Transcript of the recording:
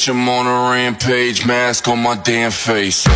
bitch, I'm on a rampage, mask on my damn face.